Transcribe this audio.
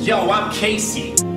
Yo, I'm Casey.